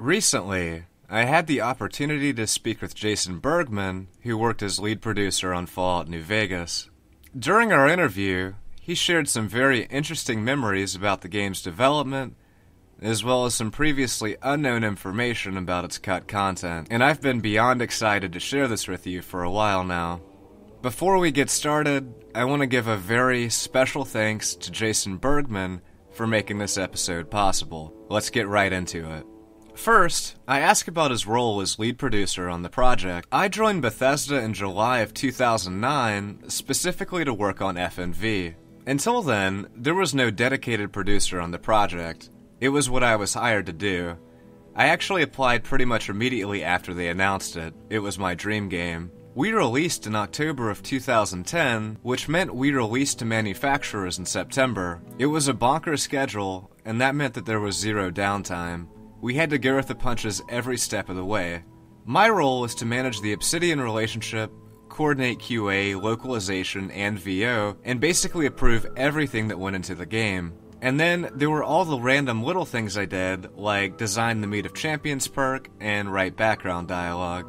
Recently, I had the opportunity to speak with Jason Bergman, who worked as lead producer on Fallout New Vegas. During our interview, he shared some very interesting memories about the game's development, as well as some previously unknown information about its cut content, and I've been beyond excited to share this with you for a while now. Before we get started, I want to give a very special thanks to Jason Bergman for making this episode possible. Let's get right into it. First, I ask about his role as lead producer on the project. I joined Bethesda in July of 2009 specifically to work on FNV. Until then, there was no dedicated producer on the project. It was what I was hired to do. I actually applied pretty much immediately after they announced it. It was my dream game. We released in October of 2010, which meant we released to manufacturers in September. It was a bonkers schedule, and that meant that there was zero downtime. We had to go with the punches every step of the way. My role was to manage the Obsidian relationship, coordinate QA, localization, and VO, and basically approve everything that went into the game. And then there were all the random little things I did, like design the Meat of Champions perk and write background dialogue.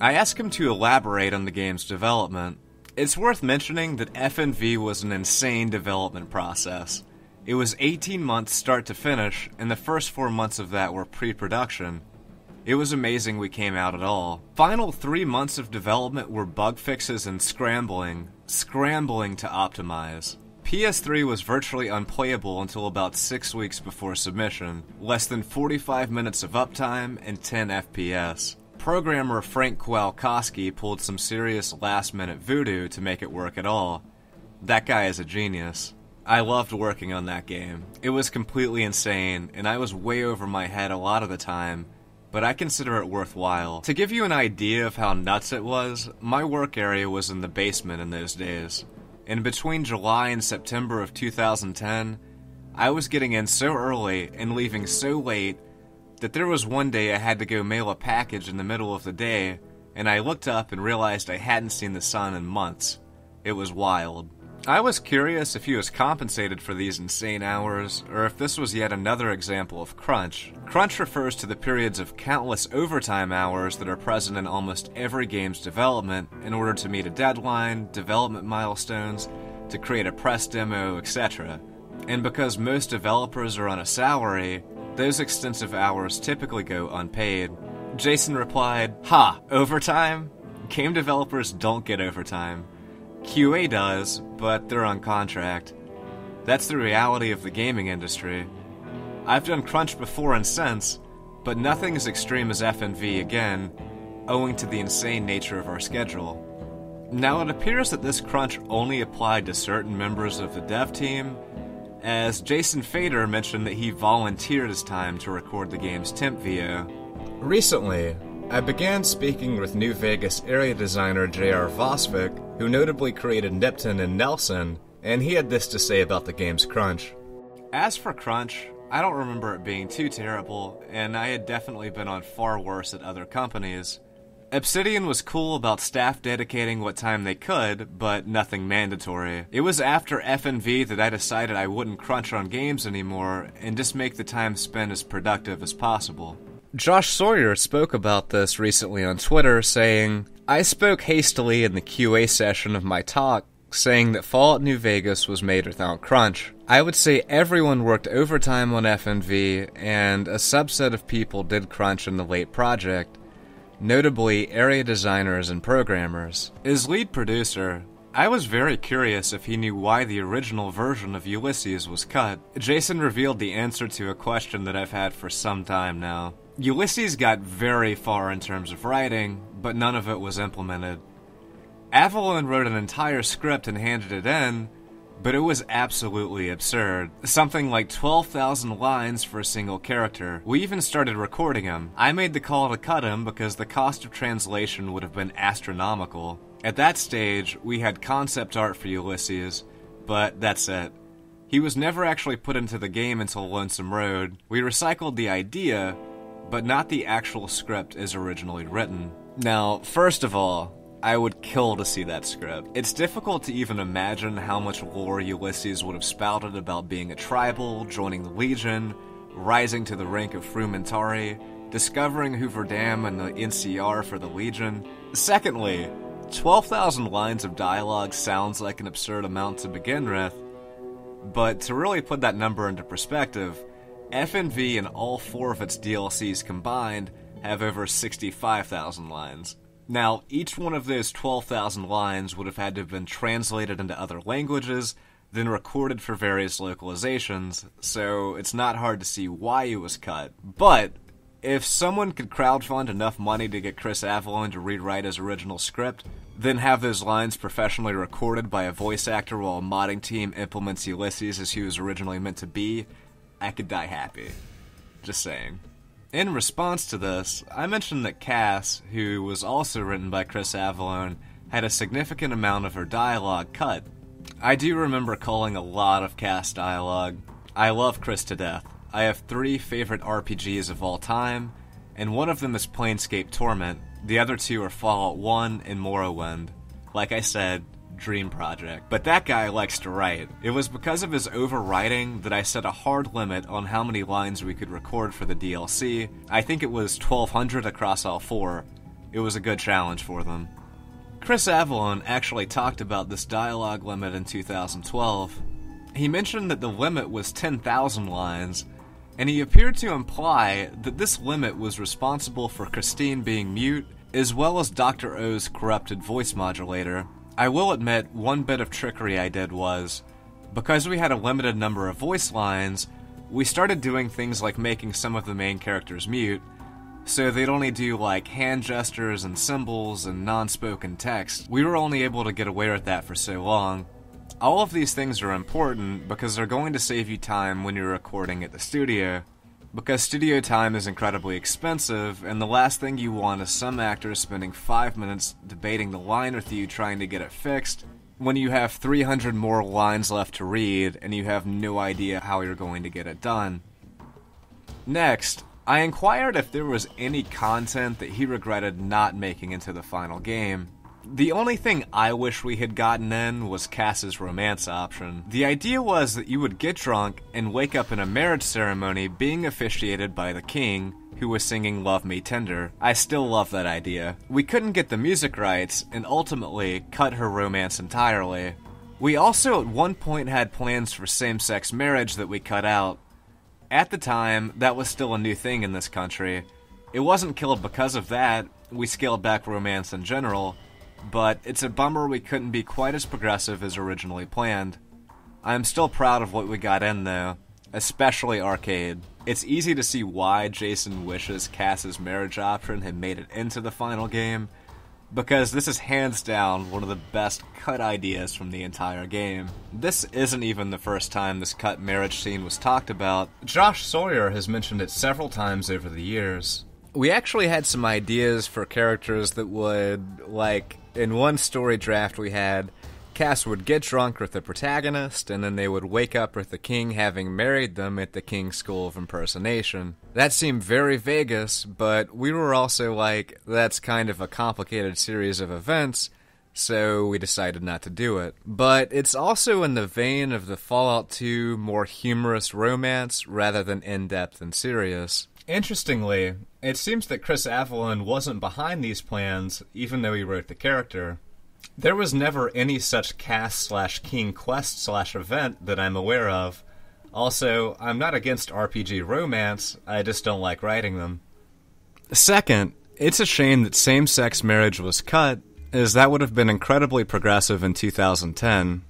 I asked him to elaborate on the game's development. It's worth mentioning that FNV was an insane development process. It was 18 months start to finish, and the first four months of that were pre production. It was amazing we came out at all. Final three months of development were bug fixes and scrambling, scrambling to optimize. PS3 was virtually unplayable until about six weeks before submission, less than 45 minutes of uptime and 10 FPS. Programmer Frank Kowalkowski pulled some serious last minute voodoo to make it work at all. That guy is a genius. I loved working on that game. It was completely insane, and I was way over my head a lot of the time, but I consider it worthwhile. To give you an idea of how nuts it was, my work area was in the basement in those days. And between July and September of 2010, I was getting in so early and leaving so late that there was one day I had to go mail a package in the middle of the day, and I looked up and realized I hadn't seen the sun in months. It was wild. I was curious if he was compensated for these insane hours, or if this was yet another example of crunch. Crunch refers to the periods of countless overtime hours that are present in almost every game's development in order to meet a deadline, development milestones, to create a press demo, etc. And because most developers are on a salary, those extensive hours typically go unpaid. Jason replied, Ha, overtime? Game developers don't get overtime. QA does, but they're on contract. That's the reality of the gaming industry. I've done crunch before and since, but nothing as extreme as FNV again, owing to the insane nature of our schedule. Now, it appears that this crunch only applied to certain members of the dev team, as Jason Fader mentioned that he volunteered his time to record the game's temp VO. Recently, I began speaking with New Vegas area designer J.R. Vosvic, who notably created Nipton and Nelson, and he had this to say about the game's crunch. As for crunch, I don't remember it being too terrible, and I had definitely been on far worse at other companies. Obsidian was cool about staff dedicating what time they could, but nothing mandatory. It was after FNV that I decided I wouldn't crunch on games anymore and just make the time spent as productive as possible. Josh Sawyer spoke about this recently on Twitter, saying, I spoke hastily in the QA session of my talk, saying that Fallout New Vegas was made without crunch. I would say everyone worked overtime on FNV, and a subset of people did crunch in the late project notably area designers and programmers. As lead producer, I was very curious if he knew why the original version of Ulysses was cut. Jason revealed the answer to a question that I've had for some time now. Ulysses got very far in terms of writing, but none of it was implemented. Avellone wrote an entire script and handed it in, but it was absolutely absurd. Something like 12,000 lines for a single character. We even started recording him. I made the call to cut him because the cost of translation would have been astronomical. At that stage, we had concept art for Ulysses, but that's it. He was never actually put into the game until Lonesome Road. We recycled the idea, but not the actual script as originally written. Now, first of all, I would kill to see that script. It's difficult to even imagine how much lore Ulysses would have spouted about being a tribal, joining the Legion, rising to the rank of Frumentarii, discovering Hoover Dam and the NCR for the Legion. Secondly, 12,000 lines of dialogue sounds like an absurd amount to begin with, but to really put that number into perspective, FNV and all four of its DLCs combined have over 65,000 lines. Now, each one of those 12,000 lines would have had to have been translated into other languages, then recorded for various localizations, so it's not hard to see why it was cut. But if someone could crowdfund enough money to get Chris Avellone to rewrite his original script, then have those lines professionally recorded by a voice actor while a modding team implements Ulysses as he was originally meant to be, I could die happy. Just saying. In response to this, I mentioned that Cass, who was also written by Chris Avellone, had a significant amount of her dialogue cut. I do remember calling a lot of Cass dialogue. I love Chris to death. I have three favorite RPGs of all time, and one of them is Planescape Torment. The other two are Fallout 1 and Morrowind. Like I said, dream project. But that guy likes to write. It was because of his overwriting that I set a hard limit on how many lines we could record for the DLC. I think it was 1200 across all four. It was a good challenge for them. Chris Avellone actually talked about this dialogue limit in 2012. He mentioned that the limit was 10,000 lines, and he appeared to imply that this limit was responsible for Christine being mute, as well as Dr. O's corrupted voice modulator, I will admit, one bit of trickery I did was because we had a limited number of voice lines, we started doing things like making some of the main characters mute, so they'd only do like hand gestures and symbols and non spoken text. We were only able to get away with that for so long. All of these things are important because they're going to save you time when you're recording at the studio because studio time is incredibly expensive, and the last thing you want is some actor spending five minutes debating the line with you trying to get it fixed when you have 300 more lines left to read and you have no idea how you're going to get it done. Next, I inquired if there was any content that he regretted not making into the final game. The only thing I wish we had gotten in was Cass's romance option. The idea was that you would get drunk and wake up in a marriage ceremony being officiated by the king, who was singing Love Me Tender. I still love that idea. We couldn't get the music rights, and ultimately cut her romance entirely. We also at one point had plans for same sex marriage that we cut out. At the time, that was still a new thing in this country. It wasn't killed because of that, we scaled back romance in general but it's a bummer we couldn't be quite as progressive as originally planned. I am still proud of what we got in though, especially Arcade. It's easy to see why Jason wishes Cass's marriage option had made it into the final game, because this is hands down one of the best cut ideas from the entire game. This isn't even the first time this cut marriage scene was talked about. Josh Sawyer has mentioned it several times over the years. We actually had some ideas for characters that would, like, in one story draft we had, Cass would get drunk with the protagonist, and then they would wake up with the king having married them at the King's School of Impersonation. That seemed very Vegas, but we were also like, that's kind of a complicated series of events, so we decided not to do it. But it's also in the vein of the Fallout 2 more humorous romance rather than in depth and serious. Interestingly, it seems that Chris Avellone wasn't behind these plans, even though he wrote the character. There was never any such Cass slash King quest slash event that I'm aware of. Also, I'm not against RPG romance, I just don't like writing them. Second, it's a shame that same sex marriage was cut, as that would have been incredibly progressive in 2010.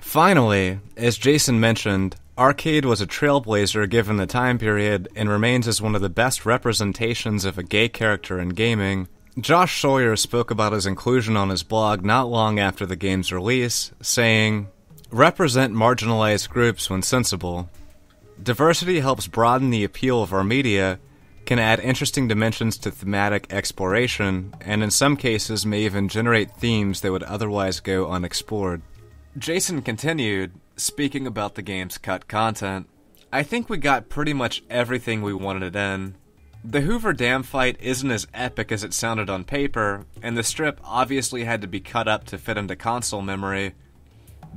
Finally, as Jason mentioned, Arcade was a trailblazer given the time period and remains as one of the best representations of a gay character in gaming. Josh Sawyer spoke about his inclusion on his blog not long after the game's release, saying, Represent marginalized groups when sensible. Diversity helps broaden the appeal of our media, can add interesting dimensions to thematic exploration, and in some cases may even generate themes that would otherwise go unexplored. Jason continued, speaking about the game's cut content, I think we got pretty much everything we wanted in. The Hoover Dam fight isn't as epic as it sounded on paper, and the strip obviously had to be cut up to fit into console memory.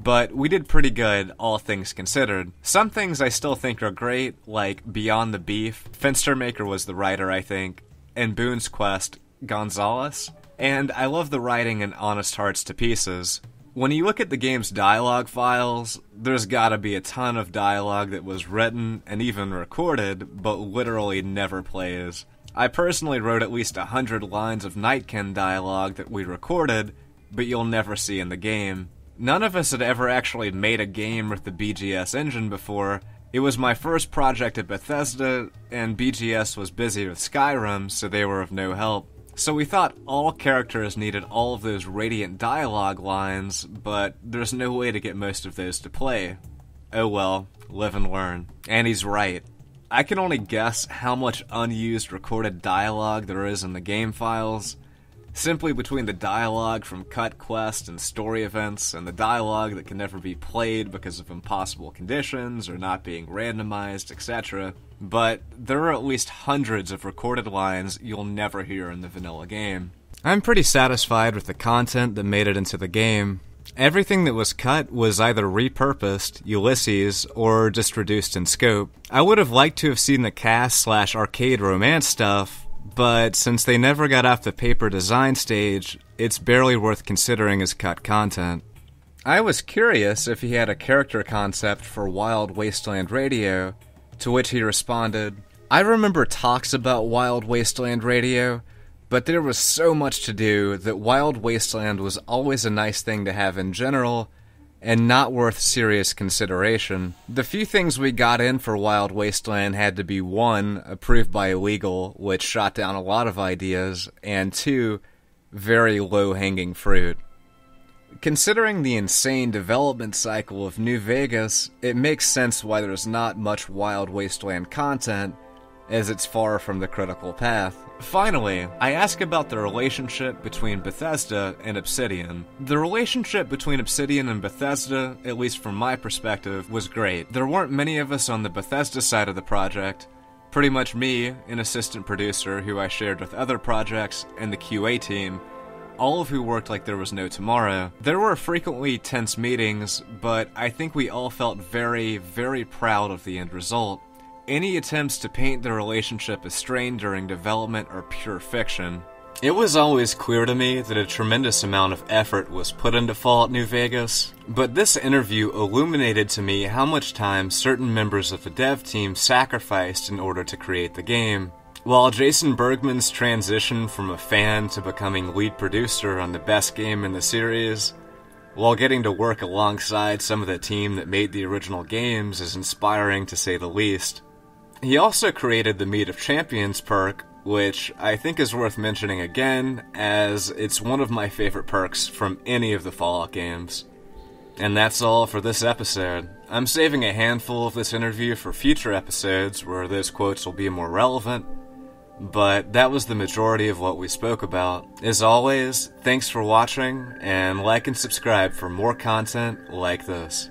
but we did pretty good, all things considered. Some things I still think are great, like Beyond the Beef. Fenstermaker was the writer, I think, and Boone's Quest, Gonzalez. And I love the writing in Honest Hearts to pieces. When you look at the game's dialogue files, there's gotta be a ton of dialogue that was written and even recorded, but literally never plays. I personally wrote at least a hundred lines of Nightkin dialogue that we recorded, but you'll never see in the game. None of us had ever actually made a game with the BGS engine before. It was my first project at Bethesda, and BGS was busy with Skyrim, so they were of no help. So we thought all characters needed all of those radiant dialogue lines, but there's no way to get most of those to play. Oh well, live and learn. And he's right. I can only guess how much unused recorded dialogue there is in the game files, simply between the dialogue from cut quest and story events and the dialogue that can never be played because of impossible conditions or not being randomized, etc. But there are at least hundreds of recorded lines you'll never hear in the vanilla game. I'm pretty satisfied with the content that made it into the game. Everything that was cut was either repurposed, Ulysses, or just reduced in scope. I would have liked to have seen the Cass slash Arcade romance stuff, but since they never got off the paper design stage, it's barely worth considering as cut content. I was curious if he had a character concept for Wild Wasteland Radio, to which he responded, I remember talks about Wild Wasteland Radio, but there was so much to do that Wild Wasteland was always a nice thing to have in general, and not worth serious consideration. The few things we got in for Wild Wasteland had to be one, approved by illegal, which shot down a lot of ideas, and two, very low hanging fruit. Considering the insane development cycle of New Vegas, it makes sense why there's not much Wild Wasteland content, as it's far from the critical path. Finally, I ask about the relationship between Bethesda and Obsidian. The relationship between Obsidian and Bethesda, at least from my perspective, was great. There weren't many of us on the Bethesda side of the project. Pretty much me, an assistant producer who I shared with other projects, and the QA team, all of who worked like there was no tomorrow. There were frequently tense meetings, but I think we all felt very, very proud of the end result. Any attempts to paint the relationship as strained during development are pure fiction. It was always clear to me that a tremendous amount of effort was put into Fallout New Vegas, but this interview illuminated to me how much time certain members of the dev team sacrificed in order to create the game. While Jason Bergman's transition from a fan to becoming lead producer on the best game in the series, while getting to work alongside some of the team that made the original games is inspiring to say the least. He also created the Meat of Champions perk, which I think is worth mentioning again, as it's one of my favorite perks from any of the Fallout games. And that's all for this episode. I'm saving a handful of this interview for future episodes where those quotes will be more relevant, but that was the majority of what we spoke about. As always, thanks for watching, and like and subscribe for more content like this.